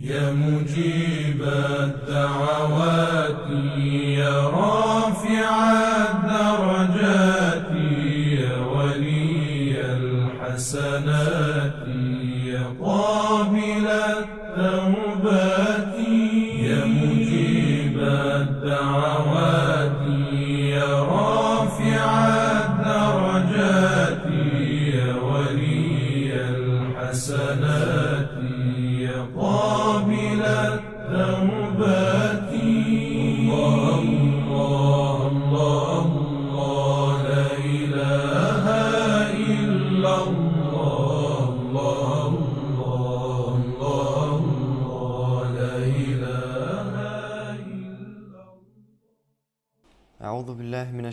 يا مجيب الدعوات.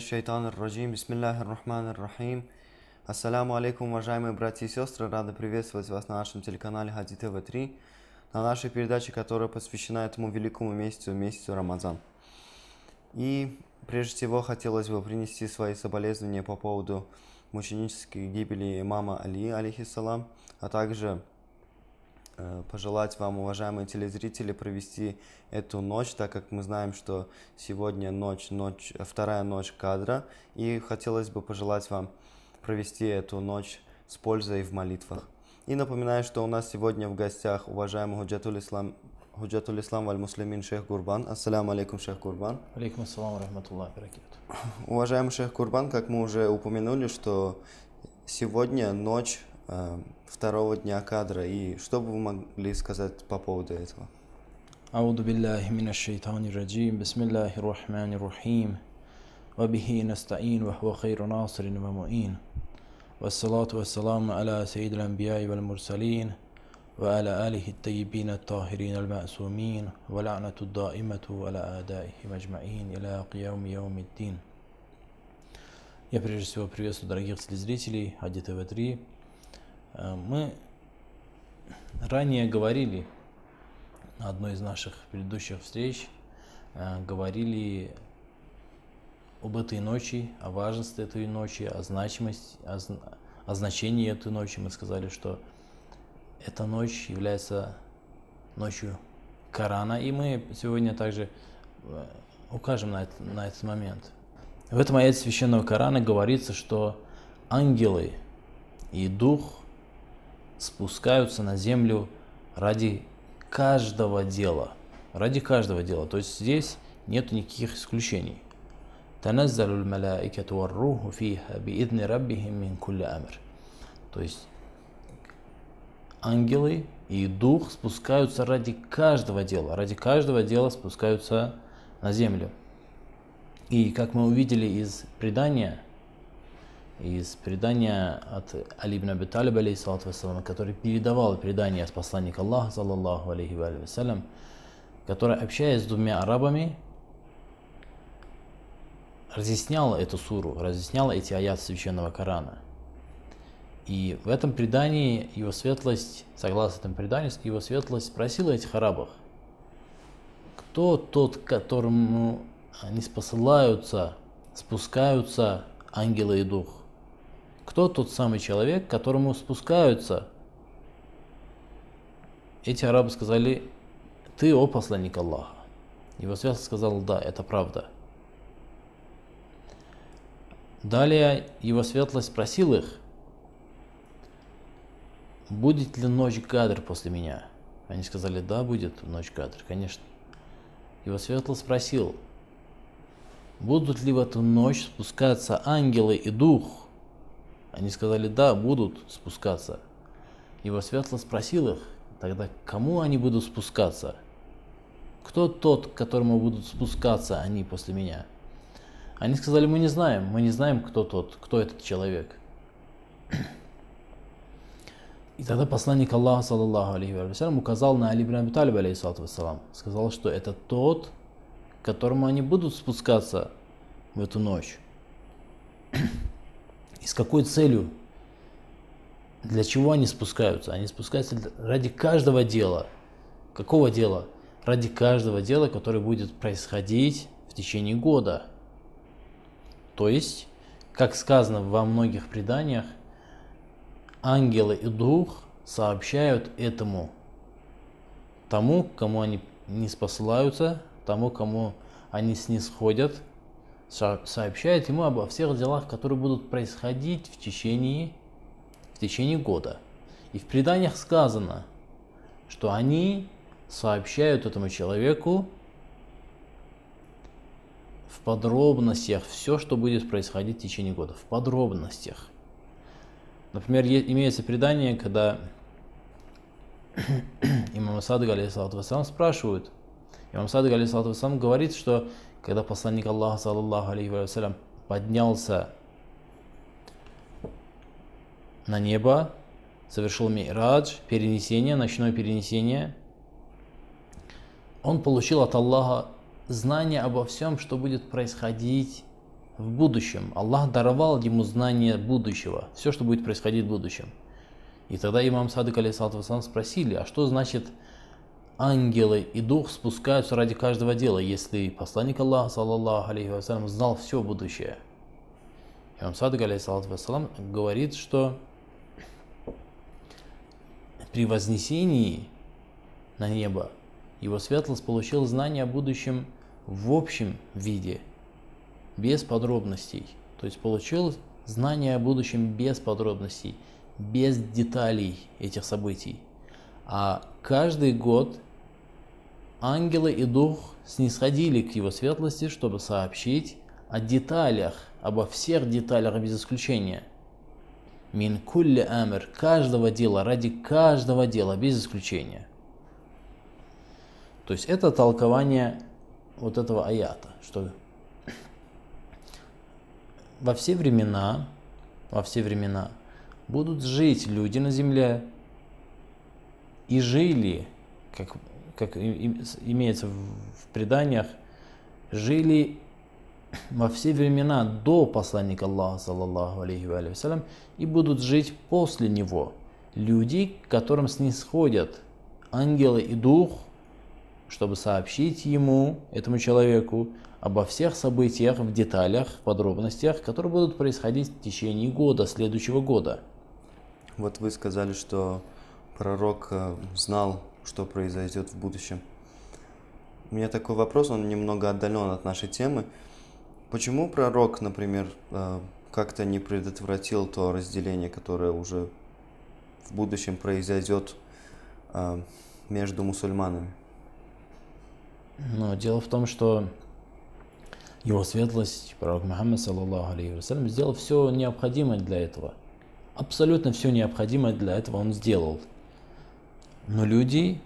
Шайтанир раджим. Бисмиллахир рахманир рахим. Ассаламу алейкум, уважаемые братья и сестры. Рада приветствовать вас на нашем телеканале Хади ТВ3, на нашей передаче, которая посвящена этому великому месяцу, месяцу Рамазан. И прежде всего хотелось бы принести свои соболезнования по поводу мученической гибели имама Али, алейхиссалам, а также пожелать вам, уважаемые телезрители, провести эту ночь, так как мы знаем, что сегодня ночь, ночь, вторая ночь кадра, и хотелось бы пожелать вам провести эту ночь с пользой в молитвах. И напоминаю, что у нас сегодня в гостях уважаемый Худжатул Ислам, Худжатул Ислам валь Муслимин Шейх Гурбан. Ассаляму алейкум, Шейх Гурбан. Алейкум ассалам рахматуллах. Уважаемый Шейх Курбан, как мы уже упомянули, что сегодня ночь э, второго дня кадра, и что бы вы могли сказать по поводу этого? أعوذ بالله من الشيطان الرجيم بسم الله الرحمن الرحيم وبه نستعين وهو خير ناصر ومعين والصلاة والسلام على سيد الأنبياء والمرسلين وعلى آله الطيبين الطاهرين المأسومين ولعنة الدائمة على أعدائهم أجمعين إلى قيام يوم الدين Я прежде всего приветствую дорогих телезрителей Ади ТВ3. Э, мы ранее говорили на одной из наших предыдущих встреч, э, говорили об этой ночи, о важности этой ночи, о значимости, о, зн- о значении этой ночи. Мы сказали, что эта ночь является ночью Корана, и мы сегодня также э, укажем на, это- на этот момент. В этом аяте священного Корана говорится, что ангелы и дух спускаются на землю ради каждого дела. Ради каждого дела. То есть здесь нет никаких исключений. تنزل الملائكة والروح فيها بإذن ربهم من كل أمر. То есть ангелы и дух спускаются ради каждого дела. Ради каждого дела спускаются на землю. И как мы увидели из предания, из предания от Али ибн Аби Талиб, вассалам, который передавал предание от посланника Аллаха, саллаллаху алейхи ва вассалям, который, общаясь с двумя арабами, разъяснял эту суру, разъяснял эти аяты священного Корана. И в этом предании его светлость, согласно этому преданию, его светлость спросила этих арабов, кто тот, которому они спосылаются, спускаются ангелы и дух? Кто тот самый человек, к которому спускаются? Эти арабы сказали, ты, о посланник Аллаха. Его светлость сказал, да, это правда. Далее его светлость спросил их, будет ли ночь Кадр после меня? Они сказали, да, будет ночь Кадр, конечно. Его светлость спросил, будут ли в эту ночь спускаться ангелы и дух? Они сказали, да, будут спускаться. Его светлость спросил их, тогда кому они будут спускаться? Кто тот, к которому будут спускаться они после меня? Они сказали, мы не знаем, мы не знаем, кто тот, кто этот человек. И тогда посланник Аллаха, саллаллаху алейхи вассалям, указал на Али ибн Аби Талиб, алейхиссалату вассалам. Сказал, что это тот, к которому они будут спускаться в эту ночь. И с какой целью? Для чего они спускаются? Они спускаются ради каждого дела. Какого дела? Ради каждого дела, которое будет происходить в течение года. То есть, как сказано во многих преданиях, ангелы и дух сообщают этому тому, кому они не спосылаются, тому, кому они снисходят, сообщает ему обо всех делах, которые будут происходить в течение, в течение года. И в преданиях сказано, что они сообщают этому человеку в подробностях все, что будет происходить в течение года. В подробностях. Например, имеется предание, когда имам Садык, алейхиссалату спрашивают. Имам Садык, алейхиссалату говорит, что когда посланник Аллаха, саллаллаху алейхи вассалям, поднялся на небо, совершил мирадж, перенесение, ночное перенесение, он получил от Аллаха знание обо всем, что будет происходить в будущем. Аллах даровал ему знание будущего, все, что будет происходить в будущем. И тогда имам Садык вассалам спросили, а что значит ангелы и дух спускаются ради каждого дела, если посланник Аллаха, саллаллаху алейхи вассалям, знал все будущее? Имам Садык алейхиссалату вассалам говорит, что при вознесении на небо его светлость получил знание о будущем в общем виде, без подробностей. То есть получил знание о будущем без подробностей, без деталей этих событий. А каждый год ангелы и дух снисходили к его светлости, чтобы сообщить о деталях, обо всех деталях без исключения. Мин кулли амир, каждого дела, ради каждого дела, без исключения. То есть это толкование вот этого аята, что во все времена, во все времена будут жить люди на земле и жили, как, как имеется в, преданиях, жили во все времена до посланника Аллаха, саллаллаху алейхи ва алейхи вассалям, и будут жить после него. Люди, которым снисходят ангелы и дух, чтобы сообщить ему, этому человеку, обо всех событиях в деталях, в подробностях, которые будут происходить в течение года, следующего года. Вот вы сказали, что пророк э, знал, что произойдет в будущем. У меня такой вопрос, он немного отдален от нашей темы. Почему пророк, например, э, как-то не предотвратил то разделение, которое уже в будущем произойдет э, между мусульманами? Но дело в том, что его светлость, пророк Мухаммад, саллаллаху алейхи вассалям, сделал все необходимое для этого. Абсолютно все необходимое для этого он сделал. Но люди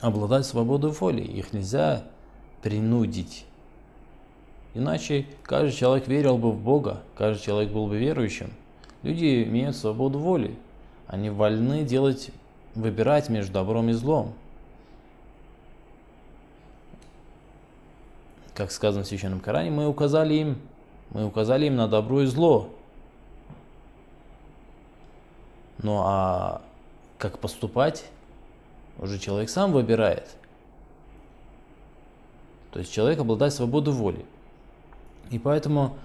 обладают свободой воли, их нельзя принудить. Иначе каждый человек верил бы в Бога, каждый человек был бы верующим. Люди имеют свободу воли. Они вольны делать, выбирать между добром и злом. Как сказано в Священном Коране, мы указали им, мы указали им на добро и зло. Ну а как поступать, уже человек сам выбирает. То есть человек обладает свободой воли. И поэтому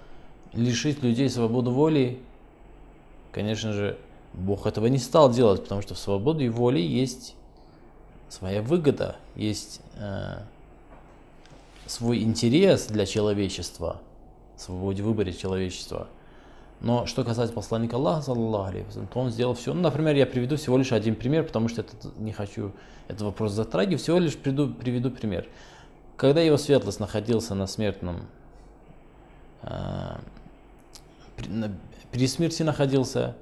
лишить людей свободы воли, конечно же, Бог этого не стал делать, потому что в свободе воли есть своя выгода, есть э, свой интерес для человечества, в свободе выбора человечества. Но что касается посланника Аллаха, вассалям, то он сделал все. Ну, например, я приведу всего лишь один пример, потому что это, не хочу этот вопрос затрагивать, всего лишь приду, приведу пример. Когда его светлость находился на смертном, э, при, при смерти находился,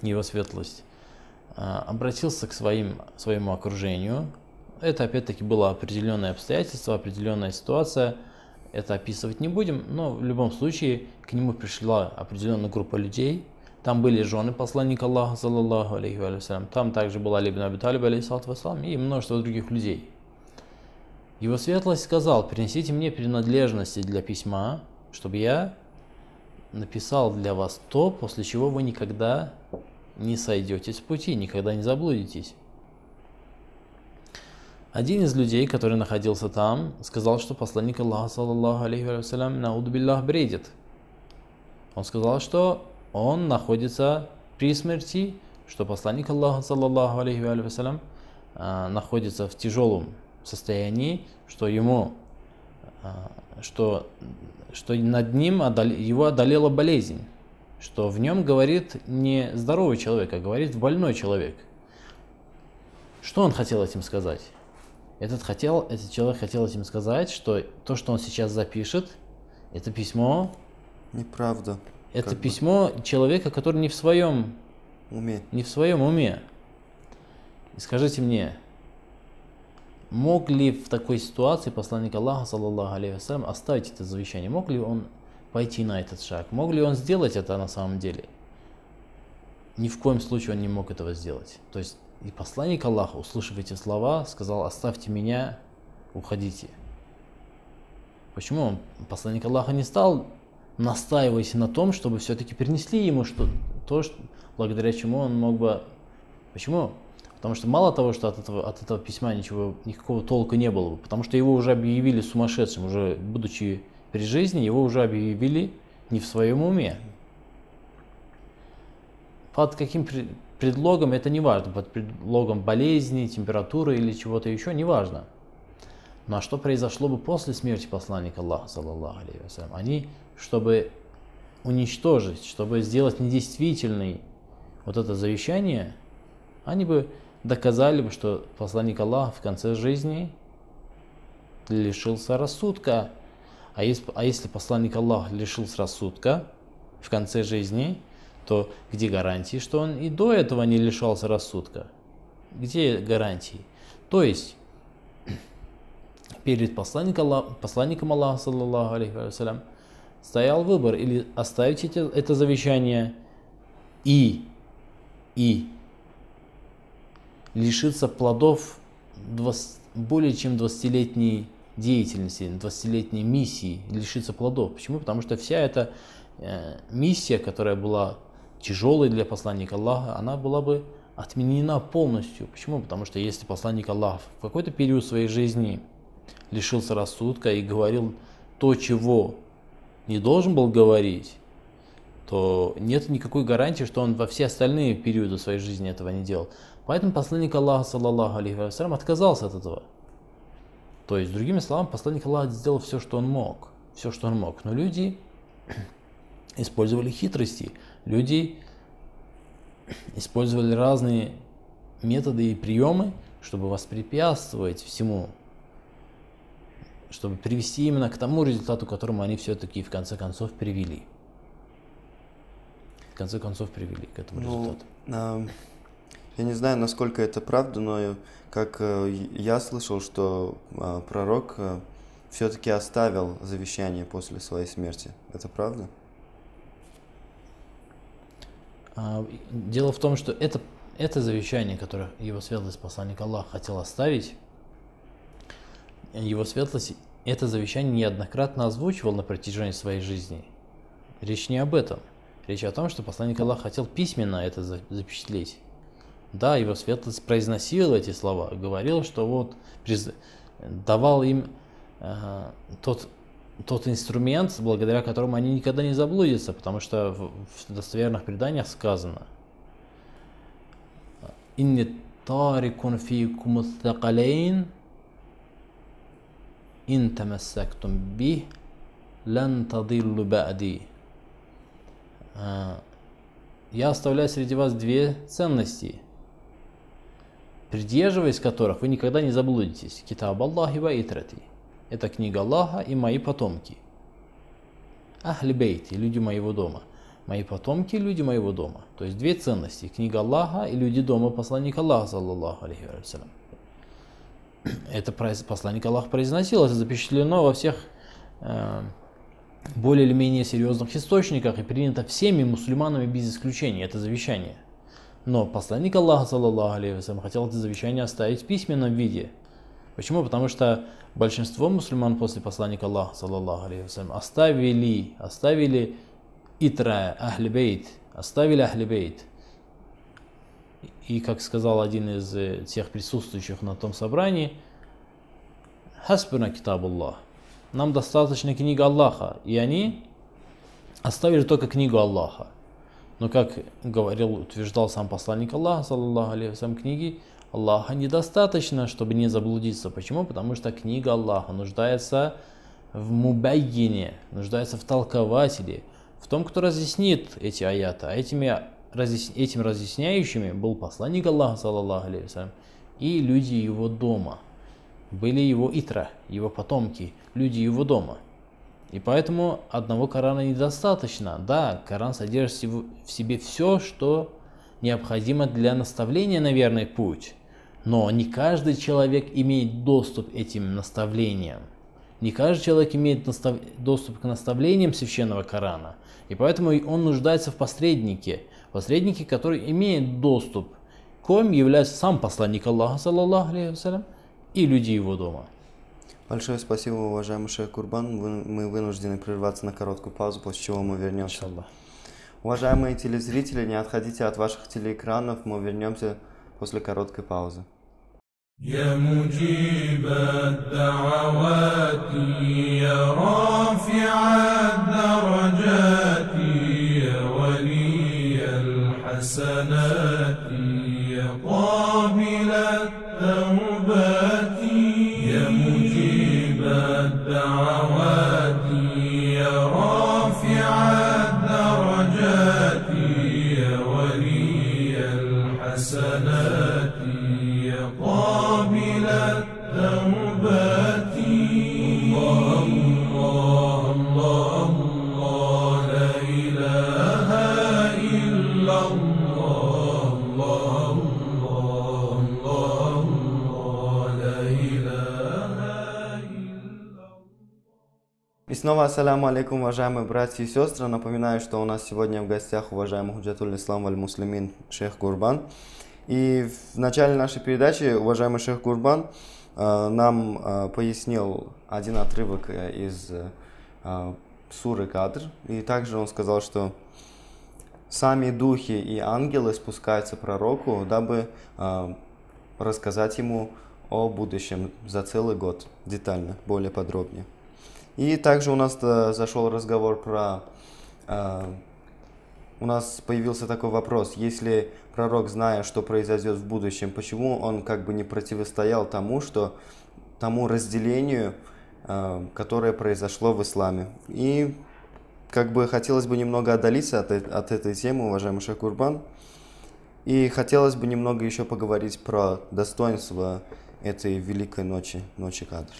его светлость, э, обратился к своим, своему окружению. Это опять-таки было определенное обстоятельство, определенная ситуация. Это описывать не будем, но в любом случае к нему пришла определенная группа людей. Там были жены посланника Аллаха, саллаллаху алейхи вассалям. Там также была Али ибн Аби Талиб, алейхиссалату вассалам, и множество других людей. Его светлость сказал, принесите мне принадлежности для письма, чтобы я написал для вас то, после чего вы никогда не сойдете с пути, никогда не заблудитесь. Один из людей, который находился там, сказал, что посланник Аллаха, саллаллаху алейхи вассалям, науд биллах бредит. Он сказал, что он находится при смерти, что посланник Аллаха, саллаллаху алейхи вассалям, а, находится в тяжелом состоянии, что ему, а, что, что над ним одол, его одолела болезнь, что в нем говорит не здоровый человек, а говорит больной человек. Что он хотел этим сказать? Этот, хотел, этот человек хотел этим сказать, что то, что он сейчас запишет, это письмо, Неправда. это Как бы. письмо человека, который не в своем Уме. не в своем уме. И скажите мне, мог ли в такой ситуации посланник Аллаха, саллаллаху алейхи вассалям, оставить это завещание? Мог ли он пойти на этот шаг? Мог ли он сделать это на самом деле? Ни в коем случае он не мог этого сделать. То есть и посланник Аллаха, услышав эти слова, сказал, оставьте меня, уходите. Почему посланник Аллаха не стал настаивать на том, чтобы все-таки перенесли ему что, то, что, благодаря чему он мог бы... Почему? Потому что мало того, что от этого, от этого письма ничего, никакого толка не было бы, потому что его уже объявили сумасшедшим, уже будучи при жизни, его уже объявили не в своем уме. Под каким предлогом, это не важно, под предлогом болезни, температуры или чего-то еще, не важно. Ну а что произошло бы после смерти посланника Аллаха, саллаллаху алейхи вассалям? Они, чтобы уничтожить, чтобы сделать недействительной вот это завещание, они бы доказали бы, что посланник Аллаха в конце жизни лишился рассудка. А если, а если посланник Аллаха лишился рассудка в конце жизни, то где гарантии, что он и до этого не лишался рассудка? Где гарантии? То есть перед посланником Аллаха, посланником Аллаха, саллаллаху алейхи вассалям, стоял выбор или оставить эти, это завещание и, и лишиться плодов 20 более чем 20-летней деятельности, 20-летней миссии, лишиться плодов. Почему? Потому что вся эта э, миссия, которая была тяжелой для посланника Аллаха, она была бы отменена полностью. Почему? Потому что если посланник Аллаха в какой-то период своей жизни лишился рассудка и говорил то, чего не должен был говорить, то нет никакой гарантии, что он во все остальные периоды своей жизни этого не делал. Поэтому посланник Аллаха, саллаллаху алейхи вассалям, отказался от этого. То есть, другими словами, посланник Аллаха сделал все, что он мог. Все, что он мог. Но люди использовали хитрости. Люди использовали разные методы и приемы, чтобы воспрепятствовать всему, чтобы привести именно к тому результату, к которому они все-таки в конце концов привели. В конце концов привели к этому Ну, результату. а, я не знаю, насколько это правда, но как э, я слышал, что а, пророк все-таки оставил завещание после своей смерти. Это правда? А, Дело в том, что это, это завещание, которое его светлость посланник Аллах хотел оставить, его светлость это завещание неоднократно озвучивал на протяжении своей жизни. Речь не об этом. Речь о том, что посланник Аллах хотел письменно это за- запечатлеть. Да, его светлость произносил эти слова, говорил, что вот давал им э, тот, тот инструмент, благодаря которому они никогда не заблудятся, потому что в, достоверных преданиях сказано «Инни тарикун фикум аттакалейн, ин бих, лан тадиллу ба'ди». А, Я оставляю среди вас две ценности, придерживаясь которых вы никогда не заблудитесь. Китаб Аллахи ва итрати. Это книга Аллаха и мои потомки. Ахли бейти, люди моего дома. Мои потомки, люди моего дома. То есть две ценности. Книга Аллаха и люди дома посланника Аллаха, саллаллаху алейхи вассалям. Это посланник Аллаха произносил, это запечатлено во всех э, более или менее серьезных источниках и принято всеми мусульманами без исключения. Это завещание. Но посланник Аллаха, саллаллаху алейхи вассалям, хотел это завещание оставить в письменном виде. Почему? Потому что большинство мусульман после посланника Аллаха, саллаллаху алейхи оставили, оставили итра, ахли оставили ахли И как сказал один из э, тех присутствующих на том собрании, хасбуна китаб Аллах. Нам достаточно книга Аллаха. И они оставили только книгу Аллаха. Но как говорил, утверждал сам посланник Аллаха, саллаллаху алейхи книги Аллаха недостаточно, чтобы не заблудиться. Почему? Потому что книга Аллаха нуждается в мубайине, нуждается в толкователе, в том, кто разъяснит эти аяты. А этими, разъяс... этим разъясняющими был посланник Аллаха, саллаллаху алейхи и люди его дома. Были его итра, его потомки, люди его дома. И поэтому одного Корана недостаточно. Да, Коран содержит в себе все, что необходимо для наставления на верный путь. Но не каждый человек имеет доступ к этим наставлениям. Не каждый человек имеет настав... доступ к наставлениям священного Корана. И поэтому он нуждается в посреднике. Посреднике, который имеет доступ, коим является сам посланник Аллаха, саллаллаху алейхи и люди его дома. Большое спасибо, уважаемый шейх Курбан. Мы вынуждены прерваться на короткую паузу, после чего мы вернемся. Иншаллах. Уважаемые телезрители, не отходите от ваших телеэкранов, мы вернемся после короткой паузы. يا مجيب الدعوات يا رافع الدرجات يا ولي الحسنات يا قابل Ассаляму алейкум, уважаемые братья и сестры. Напоминаю, что у нас сегодня в гостях уважаемый Худжатуль Ислам Аль Муслимин шейх Гурбан. И в начале нашей передачи уважаемый шейх Гурбан э, нам э, пояснил один отрывок э, из суры Кадр. И также он сказал, что сами духи и ангелы спускаются пророку, дабы рассказать ему о будущем за целый год детально, более подробнее. И также у нас э, зашел разговор про... э, у нас появился такой вопрос, если пророк, зная, что произойдет в будущем, почему он как бы не противостоял тому, что тому разделению, э, которое произошло в исламе. И как бы хотелось бы немного отдалиться от, э- от этой темы, уважаемый Шейх Курбан. И хотелось бы немного еще поговорить про достоинство этой великой ночи, ночи Кадр.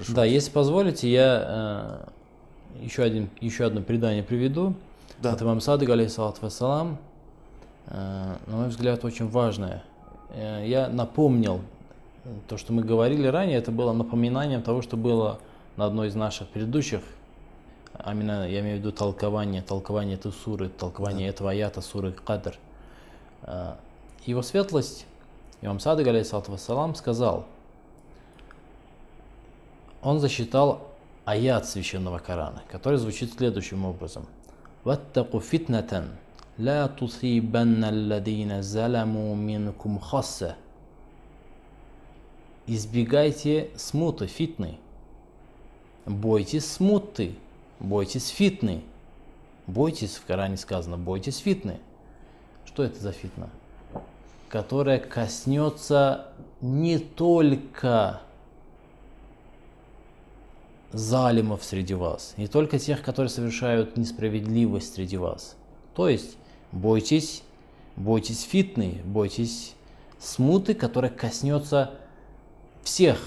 Прошу. Да, если позволите, я э, еще, один, еще одно предание приведу. Да. От имам алейхиссалату вассалам, э, на мой взгляд, очень важное. Э, я напомнил то, что мы говорили ранее, это было напоминанием того, что было на одной из наших предыдущих, а именно, я имею в виду толкование, толкование этой суры, толкование этого аята суры Кадр. Э, Его светлость, имам Садык, алейхиссалату вассалам, сказал, он зачитал аят священного Корана, который звучит следующим образом. «Ваттаку фитнатан, ла тусибанна алладина заламу минкум хасса». Избегайте смуты, фитны. Бойтесь смуты, бойтесь фитны. Бойтесь, в Коране сказано, бойтесь фитны. Что это за фитна? Которая коснется не только залимов среди вас, не только тех, которые совершают несправедливость среди вас. То есть бойтесь, бойтесь фитны, бойтесь смуты, которая коснется всех,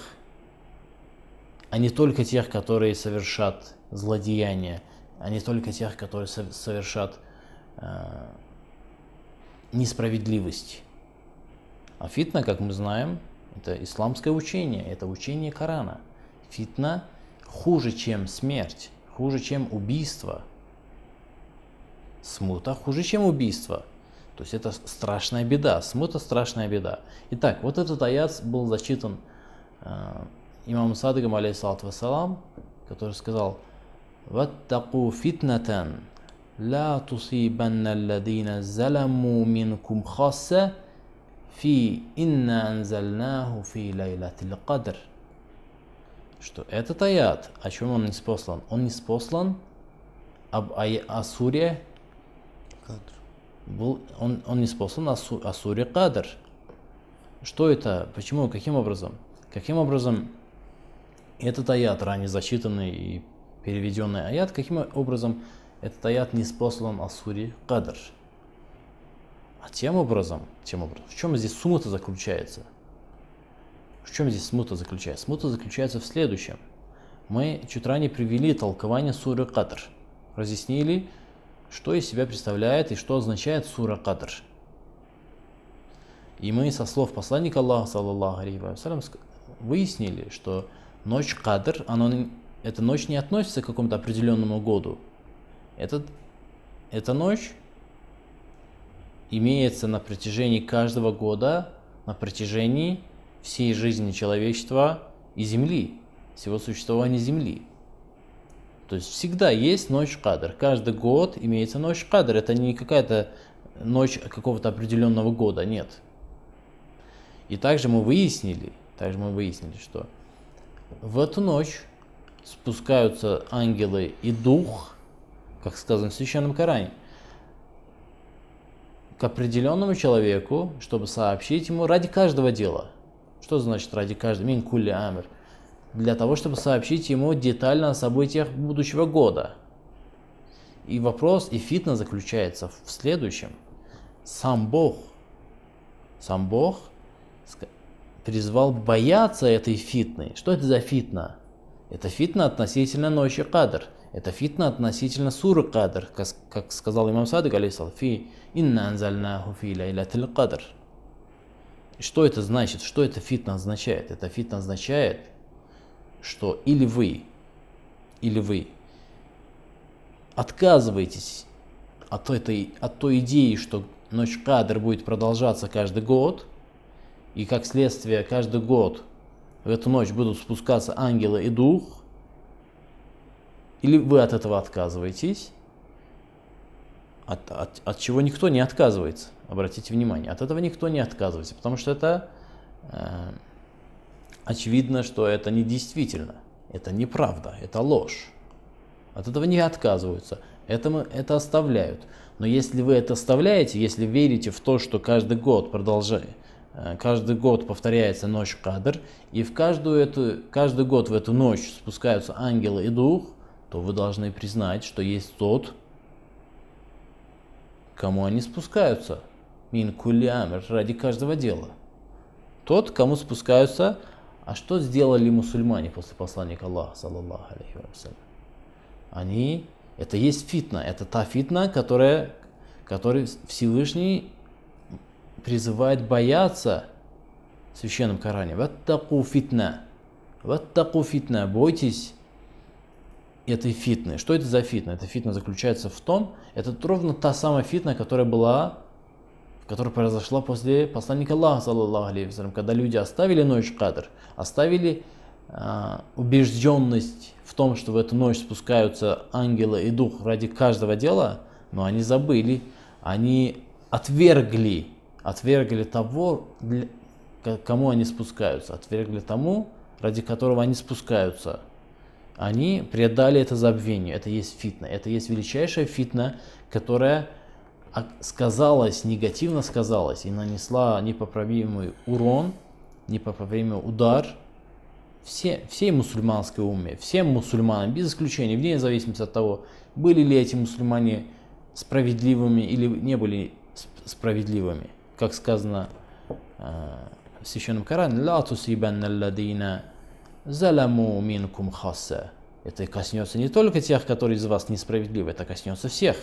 а не только тех, которые совершат злодеяния, а не только тех, которые со- совершат э, несправедливость. А фитна, как мы знаем, это исламское учение, это учение Корана. Фитна хуже, чем смерть, хуже, чем убийство. Смута хуже, чем убийство. То есть это страшная беда. Смута страшная беда. Итак, вот этот аят был зачитан э, имамом Садыгом, алейхиссалату вассалам, который сказал «Ваттаку фитнатан ла тусибанна алладина заламу минкум хасса фи инна анзальнаху фи лайлатил кадр» что этот аят, о чем он не спослан? Он не спослан об ая- о суре, Кадр. был, он, он не спослан о, су- о суре Кадр. Что это? Почему? Каким образом? Каким образом этот аят, ранее зачитанный и переведенный аят, каким образом этот аят не спослан Асури Кадр? А тем образом, тем образом, в чем здесь смута заключается? В чем здесь смута заключается? Смута заключается в следующем. Мы чуть ранее привели толкование суры Кадр. Разъяснили, что из себя представляет и что означает сура Кадр. И мы со слов посланника Аллаха, саллаллаху алейхи вассалям, выяснили, что ночь Кадр, оно, эта ночь не относится к какому-то определенному году. Этот, эта ночь имеется на протяжении каждого года, на протяжении всей жизни человечества и Земли, всего существования Земли. То есть всегда есть ночь Кадр. Каждый год имеется ночь Кадр. Это не какая-то ночь какого-то определенного года, нет. И также мы выяснили, также мы выяснили, что в эту ночь спускаются ангелы и дух, как сказано в Священном Коране, к определенному человеку, чтобы сообщить ему ради каждого дела. Что значит ради каждого? Мин кулли. Для того, чтобы сообщить ему детально о событиях будущего года. И вопрос, и фитна заключается в следующем. Сам Бог, сам Бог призвал бояться этой фитны. Что это за фитна? Это фитна относительно ночи Кадр. Это фитна относительно суры Кадр, как, сказал имам Садык, алейсал, фи инна анзальнаху фи лайлатил Кадр. Что это значит? Что это фитна означает? Это фитна означает, что или вы, или вы отказываетесь от, этой, от той идеи, что ночь Кадр будет продолжаться каждый год, и как следствие каждый год в эту ночь будут спускаться ангелы и дух, или вы от этого отказываетесь, от, от, от чего никто не отказывается, обратите внимание, от этого никто не отказывается, потому что это э, очевидно, что это не действительно, это неправда, это ложь. От этого не отказываются, это, мы, это оставляют. Но если вы это оставляете, если верите в то, что каждый год продолжает, Э, каждый год повторяется ночь Кадр, и в каждую эту, каждый год в эту ночь спускаются ангелы и дух, то вы должны признать, что есть тот, кому они спускаются. Мин кулямер ради каждого дела. Тот, кому спускаются, а что сделали мусульмане после посланника Аллаха, саллаллаху алейхи вассалям? Они, это есть фитна, это та фитна, которая, которой Всевышний призывает бояться в Священном Коране. Ваттаку фитна. Ваттаку фитна. Бойтесь этой фитны. Что это за фитна? Эта фитна заключается в том, это ровно та самая фитна, которая была, которая произошла после посланника Аллаха, саллаллаху алейхи когда люди оставили ночь Кадр, оставили а, убежденность в том, что в эту ночь спускаются ангелы и дух ради каждого дела, но они забыли, они отвергли отвергли того, кому они спускаются, отвергли тому, ради которого они спускаются. Они предали это забвению. Это есть фитна. Это есть величайшая фитна, которая сказалась, негативно сказалась и нанесла непоправимый урон, непоправимый удар все, всей мусульманской уме, всем мусульманам, без исключения, вне зависимости от того, были ли эти мусульмане справедливыми или не были справедливыми как сказано э, в Священном Коране, «Ла тусибанна ладина заламу минкум хасса». Это коснется не только тех, которые из вас несправедливы, это коснется всех.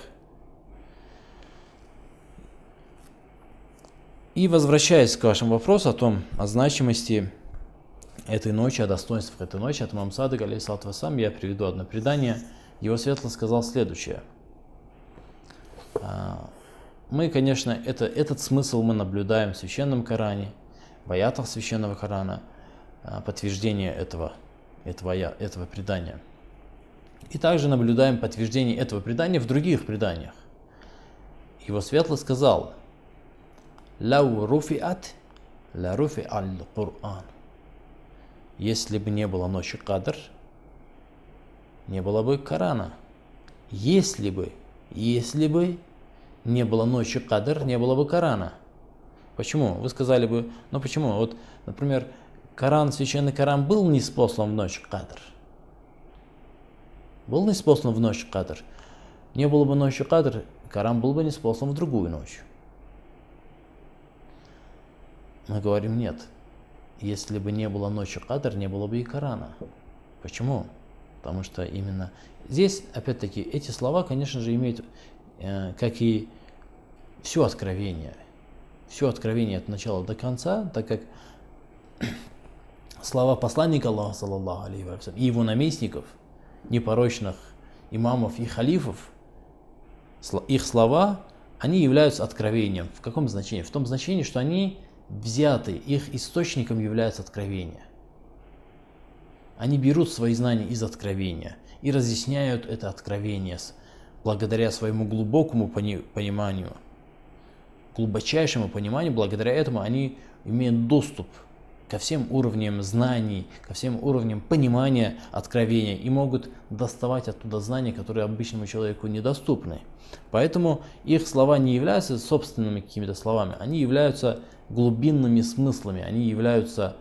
И возвращаясь к вашему вопросу о том, о значимости этой ночи, о достоинствах этой ночи, от Имам Садык, алейхиссалату вассалам, я приведу одно предание. Его светло сказал следующее. А, мы, конечно, это, этот смысл мы наблюдаем в Священном Коране, в аятах Священного Корана, а, подтверждение этого, этого, этого предания. И также наблюдаем подтверждение этого предания в других преданиях. Его светло сказал, «Лау руфиат, ла руфи аль Кур'ан». Если бы не было ночи Кадр, не было бы Корана. Если бы, если бы не было ночи Кадр, не было бы Корана. Почему? Вы сказали бы, ну почему? Вот, например, Коран, священный Коран был неспослан в ночь Кадр. Был неспослан в ночь Кадр. Не было бы ночи Кадр, Коран был бы неспослан в другую ночь. Мы говорим нет. Если бы не было ночи Кадр, не было бы и Корана. Почему? Потому что именно здесь, опять-таки, эти слова, конечно же, имеют, э, как и все откровение, все откровение от начала до конца, так как слова посланника Аллаха, саллаллаху алейхи и его наместников, непорочных имамов и халифов, их слова, они являются откровением. В каком значении? В том значении, что они взяты, их источником является откровение. Они берут свои знания из откровения и разъясняют это откровение благодаря своему глубокому пониманию, глубочайшему пониманию, благодаря этому они имеют доступ ко всем уровням знаний, ко всем уровням понимания откровения и могут доставать оттуда знания, которые обычному человеку недоступны. Поэтому их слова не являются собственными какими-то словами, они являются глубинными смыслами, они являются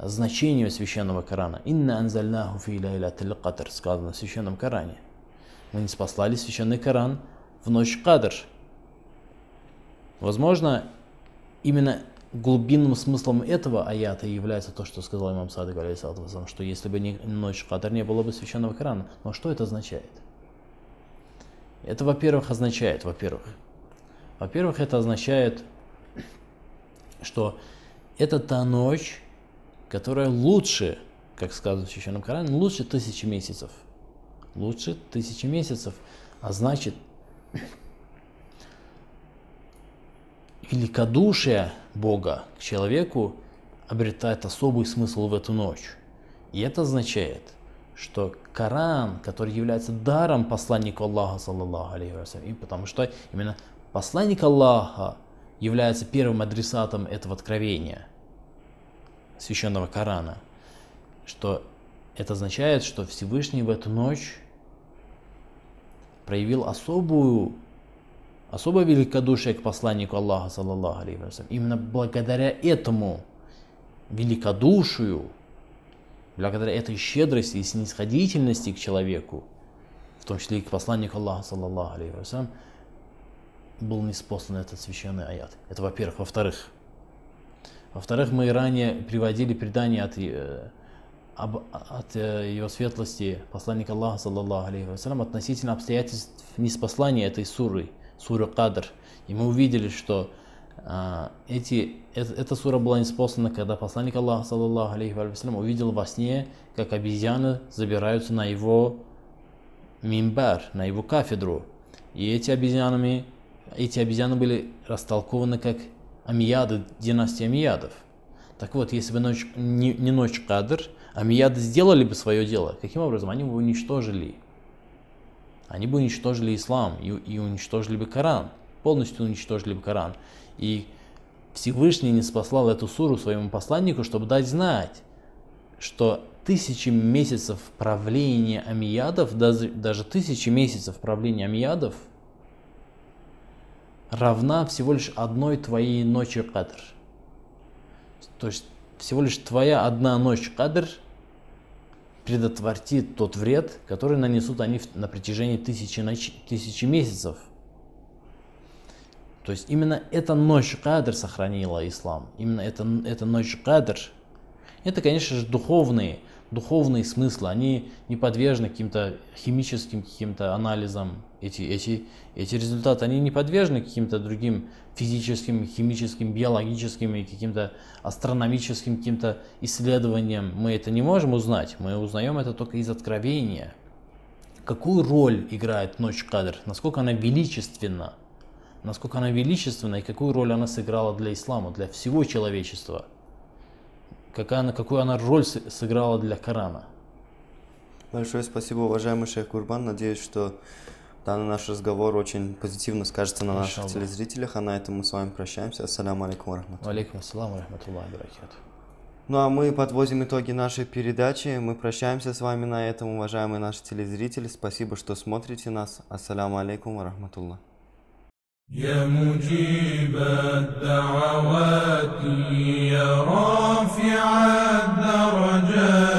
значением священного Корана. «Инна анзальнаху фи лайлатил кадр» сказано в священном Коране. Мы не спаслали священный Коран в ночь Кадр. Возможно, именно глубинным смыслом этого аята является то, что сказал имам Садык, алейсалату что если бы не ночь Кадр, не было бы священного Корана. Но что это означает? Это, во-первых, означает, во-первых, во-первых, это означает, что это та ночь, которая лучше, как сказано в Священном Коране, лучше тысячи месяцев. Лучше тысячи месяцев. А значит, великодушие Бога к человеку обретает особый смысл в эту ночь. И это означает, что Коран, который является даром посланника Аллаха, саллаллаху алейхи и потому что именно посланник Аллаха является первым адресатом этого откровения, священного Корана, что это означает, что Всевышний в эту ночь проявил особую, особое великодушие к посланнику Аллаха, саллаллаху алейхи Именно благодаря этому великодушию, благодаря этой щедрости и снисходительности к человеку, в том числе и к посланнику Аллаха, саллаллаху алейхи был неспослан этот священный аят. Это во-первых. Во-вторых, во-вторых, мы ранее приводили предание от, э, об, от э, его светлости посланника Аллаха, саллаллаху алейхи вассалям, относительно обстоятельств неспослания этой суры, суры Кадр. И мы увидели, что а, эти, это, эта сура была неспослана, когда посланник Аллаха, саллаллаху алейхи вассалям, увидел во сне, как обезьяны забираются на его мимбар, на его кафедру. И эти обезьянами эти обезьяны были растолкованы как амияды, династия амиядов. Так вот, если бы ночь, не, не ночь Кадр, амияды сделали бы свое дело, каким образом? Они бы уничтожили. Они бы уничтожили ислам и, и уничтожили бы Коран. Полностью уничтожили бы Коран. И Всевышний не спаслал эту суру своему посланнику, чтобы дать знать, что тысячи месяцев правления амиядов, даже, даже тысячи месяцев правления амиядов – равна всего лишь одной твоей ночи кадр. То есть всего лишь твоя одна ночь кадр предотвратит тот вред, который нанесут они на протяжении тысячи, ночи, тысячи месяцев. То есть именно эта ночь кадр сохранила ислам. Именно эта, эта ночь кадр. Это, конечно же, духовные духовные смыслы, они не подвержены каким-то химическим каким-то анализам. Эти, эти, эти результаты, они не подвержены каким-то другим физическим, химическим, биологическим и каким-то астрономическим каким-то исследованиям. Мы это не можем узнать, мы узнаем это только из откровения. Какую роль играет ночь кадр, насколько она величественна, насколько она величественна и какую роль она сыграла для ислама, для всего человечества – какая она, какую она роль сыграла для Корана. Большое спасибо, уважаемый шейх Курбан. Надеюсь, что данный наш разговор очень позитивно скажется на наших телезрителях, а на этом мы с вами прощаемся. Ассаламу алейкум рахматуллах. Алейкум ассаламу рахматуллахи баракату. Ну а мы подводим итоги нашей передачи. Мы прощаемся с вами на этом, уважаемые наши телезрители. Спасибо, что смотрите нас. Ассаламу алейкум рахматуллах. يا مجيب الدعوات يا رافع الدرجات.